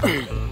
Bye.